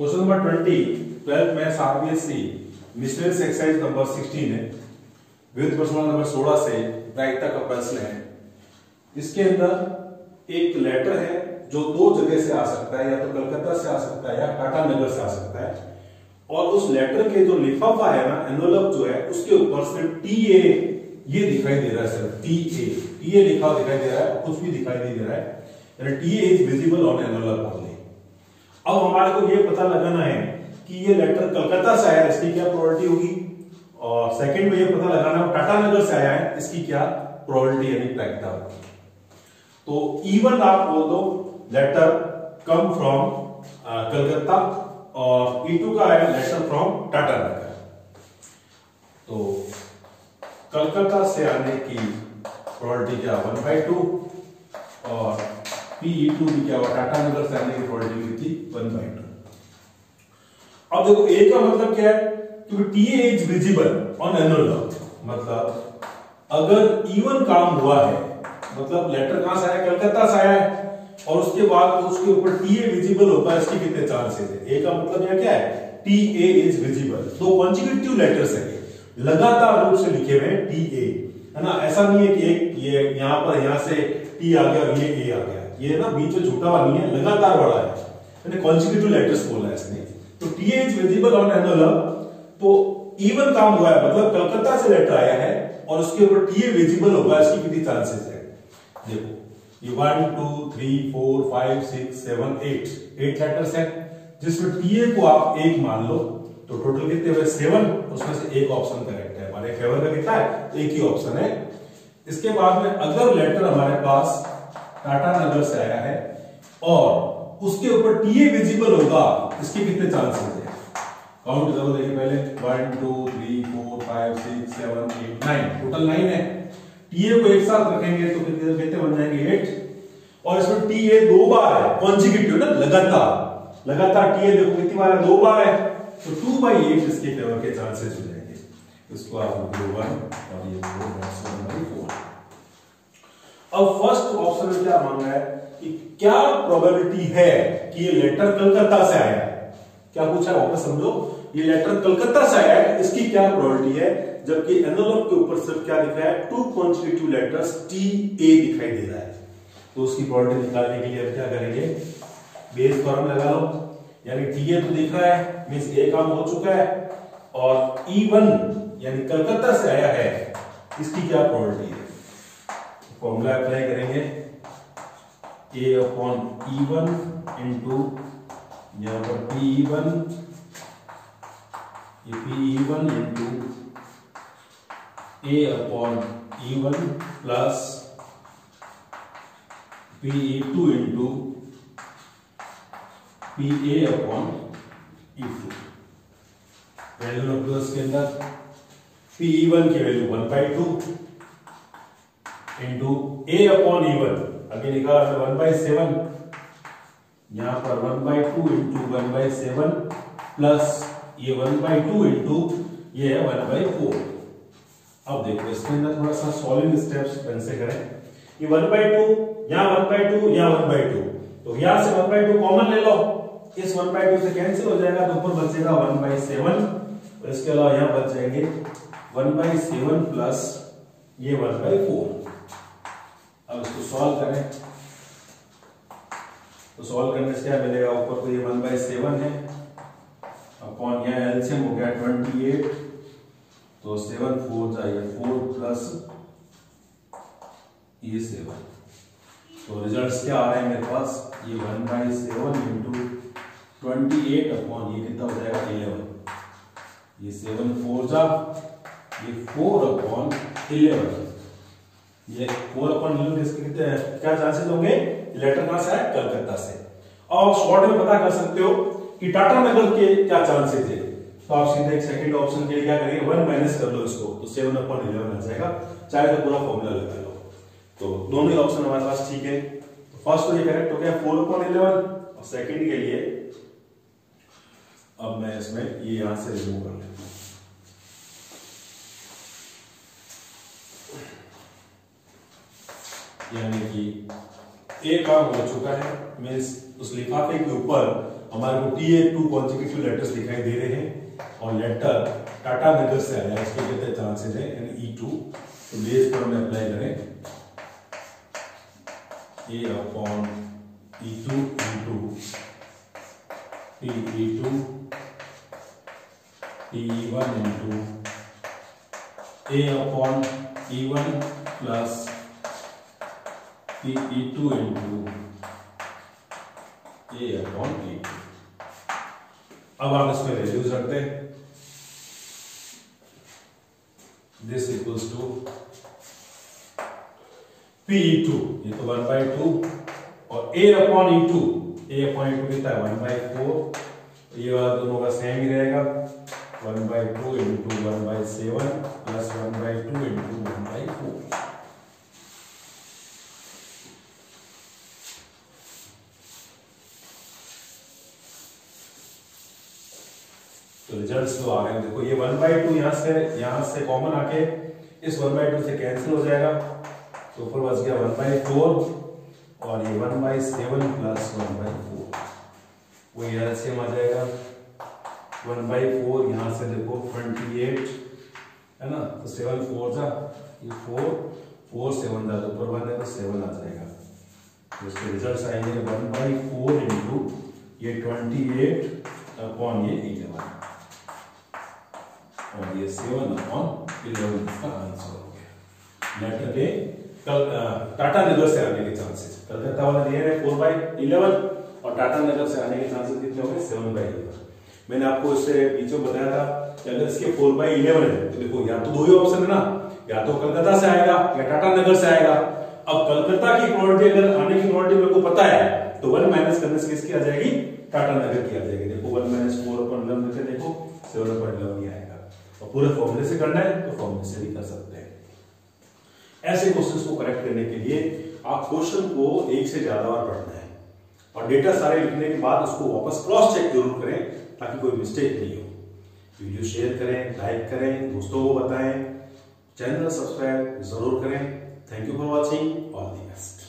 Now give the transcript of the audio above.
Question number twenty twelfth maths RBSC miscellaneous exercise number sixteen है। विविध प्रश्न number सोलह से प्रायिकता का प्रश्न है। इसके अंदर एक लेटर है जो दो जगह से आ सकता है, या तो कलकत्ता से आ सकता है या टाटा नगर से आ सकता है। और उस लेटर के जो लिफाफा है ना एनवलप जो है, उसके ऊपर सिर्फ़ टी ए ये दिखाई दे रहा है sir T A T A लिखा दिखाई दे रहा है, कुछ भी दिखाई नहीं दे रहा है। T A is visible on envelope only अब हमारे को ये पता लगाना है कि ये लेटर कलकत्ता से आया इसकी क्या प्रोबेबिलिटी होगी? और सेकंड में ये पता लगाना है टाटा नगर से आया है, इसकी क्या प्रोबेबिलिटी यानी प्रायिकता होगी तो इवन आप बोल दो लेटर कम फ्रॉम कलकत्ता और ई टू का है लेटर फ्रॉम टाटा नगर। तो कलकत्ता से आने की प्रोबेबिलिटी क्या? वन बाई टू और पीई टू भी क्या हुआ टाटा नगर से आने की प्रोबेबिलिटी थी वन बाई टू अब देखो ए का मतलब क्या है क्योंकि T is visible on annual मतलब अगर इवन काम हुआ है मतलब लेटर कहाँ से आया? कलकत्ता से आया है। और उसके बाद उसके ऊपर टी ए विजिबल होता है इसके कितने चांसेस है? ए का मतलब यह क्या है? टी ए इज़ विजिबल दो कॉन्जिक्यूटिव लेटर्स है। लगातार रूप से लिखे हुए टी ए है ना? ऐसा नहीं है कि एक ये यहाँ पर, यहाँ से टी आ गया और ये ए आ गया। ये ना बीच में झूठा हुआ नहीं है, लगातार बड़ा है। मैंने कॉन्जिक्यूटिव लेटर्स बोला है इसने तो T is visible on envelope तो इवन काम हुआ है। मतलब कलकत्ता से लेटर आया है और उसके ऊपर टी ए विजिबल होगा, इसकी कितनी चांसेस है? देखो, ये one two three four five six seven eight eight letters है। जिसमें टी ए को आप एक मान लो तो टोटल कितने हुए? सेवन उसमें से एक ऑप्शन करेक्ट हमारे फेवर का कितना है, एक ही ऑप्शन है। इसके बाद में अगर लेटर हमारे पास टाटा नगर से आया है और उसके ऊपर टीए विजिबल होगा, इसके कितने चांसेस है? काउंट करो देखिए पहले। One two three four five six seven eight nine total nine है। टीए को एक साथ रखेंगे तो कितने कितने बन जाएँगे? एट और इसमें टीए दो बार है। कॉन्जिक्यूटिव ना? लगातार। लगातार टीए देखो कितनी बार है? दो बार है। तो टू बाई एट इसके फेवर के चांसेस हो जाएँगे इसको आप वन और ये वन बाई फोर अब फ़र्स्ट ऑप्शन में क्या मांगा है कि क्या प्रोबेबिलिटी है कि ये लेटर कलकत्ता से आया क्या पूछा वापस समझो? ये लेटर कलकत्ता से आया है इसकी क्या प्रोबेबिलिटी है? जबकि एनवलप के ऊपर सिर्फ़ क्या दिख रहा है? Two constitutive letters T A दिखाई दे रहा है। तो उसकी प्रोबेबिलिटी निकालने के लिए अब क्या करेंगे? बेस फॉर्म लगा लो। यानी टी ए तो दिख रहा है मीन्स ए काम हो चुका है। और ई वन यानी कलकत्ता से आया है, इसकी क्या प्रोबेबिलिटी है? फॉर्मूला अप्लाई करेंगे। A upon E one into यहाँ पर P one P one into A upon E one plus P E two into P A upon E two value दो इसके अंदर पी वन की value one by two into A upon E one अभी निकाला है one by seven यहाँ पर one by two into one by seven plus ये वन बाई टू इंटू ये है वन बाई फोर अब देखो इसके अंदर थोड़ा सा सॉल्विंग स्टेप्स कैसे करें ये वन बाई टू यहाँ वन बाई टू यहाँ वन बाई टू तो यहाँ से वन बाई टू कॉमन ले लो इस वन बाई टू से कैंसिल हो जाएगा तो ऊपर बचेगा वन बाई सेवन और इसके अलावा यहाँ बच जाएँगे वन बाई सेवन प्लस ये वन बाई फोर। अब इसको सॉल्व करें। तो सॉल्व करने से क्या मिलेगा? ऊपर तो ये वन बाई सेवन है। अपॉन यहाँ एलसीएम हो गया ट्वेंटी एट। तो सेवन फोर चाहिए। फोर प्लस ये सेवन। तो रिजल्ट्स क्या आ रहे हैं मेरे पास? ये one by seven into twenty eight upon ये कितना हो जाएगा? इलेवन ये सेवन फोर जा। ये फोर अपॉन इलेवन ये फोर अपॉन इलेवन इसके क्या चांसेस होंगे? लेटर कहाँ से है कलकत्ता से। और शॉर्ट में पता कर सकते हो कि टाटा नगर के क्या चांसेस है। तो आप सीधे एक सेकंड ऑप्शन के लिए क्या करेंगे? वन माइनस कर लो इसको। तो सेवन अपॉन इलेवन आ जाएगा। चाहे तो पूरा फॉर्मूला लगा लो। तो दोनों ही ऑप्शन हमारे पास ठीक है। तो फ़र्स्ट तो ये करेक्ट हो गया फोर अपॉन इलेवन और सेकंड के लिए, अब मैं इसमें ये यहाँ से रिमूव कर लेता हूँ। यानी कि ए काम हो चुका है। मीन्स उस लिफाफे के ऊपर हमारे को T A two consecutive letters दिखाई दे रहे हैं और लेटर टाटा नगर से आया इसके कहते हैं चांसेस है, यानी ई टू तो बेस पर हम अप्लाई करें। A upon E two into T E two T E one into A upon E one plus T E two into A upon E two अब आप इसमें वैल्यूज़ रखते हैं. This equals to P two ये तो one by two और A upon E two A upon E two कितना है? वन बाई फोर ये वाला दोनों का सेम ही रहेगा. One by two into one by seven plus one by two into one by तो रिजल्ट्स जो आ रहे हैं। देखो, ये वन बाई टू यहाँ से यहाँ से कॉमन आके इस वन बाई टू से कैंसिल हो जाएगा। तो ऊपर बच गया वन बाई फोर और ये one by seven plus one by four वो यहाँ से आ जाएगा। वन बाई फोर यहाँ से देखो ट्वेंटी एट है ना? तो सेवन फोर जा, ये फोर फोर सेवन तो ऊपर वन है तो सेवन आ जाएगा। तो इसके रिज़ल्ट आएँगे वन बाई फोर इंटू ये ट्वेंटी एट अपॉन ये इलेवन और ये सेवन अपॉन इलेवन इसका आंसर हो गया लेटर के कल टाटा नगर से आने के चांसेस कलकत्ता वाला दिया है फोर बाई इलेवन और टाटा नगर से आने के चांसेस कितने हो गए सेवन बाई इलेवन मैंने आपको इससे बीच में बताया था कि अगर इसके फोर बाई इलेवन है तो देखो, या तो दो ही ऑप्शन है ना, या तो कलकत्ता से आएगा, या टाटा नगर से आएगा. अब कलकत्ता की प्रोबेबिलिटी अगर आने की प्रोबेबिलिटी मेरे को पता है तो वन माइनस करने से किसकी आ जाएगी? टाटा नगर की आ जाएगी. देखो one minus four upon eleven देखो सेवन अपॉन इलेवन ही आएगा. और पूरे फॉर्मूले से करना है तो फॉर्मूले से भी कर सकते हैं। ऐसे क्वेश्चन को करेक्ट करने के लिए आप क्वेश्चन को एक से ज़्यादा बार पढ़ना है। और डेटा सारे लिखने के बाद उसको वापस क्रॉस चेक ज़रूर करें, ताकि कोई मिस्टेक नहीं हो। वीडियो शेयर करें लाइक करें, दोस्तों को बताएँ। चैनल सब्सक्राइब ज़रूर करें। Thank you for watching all the best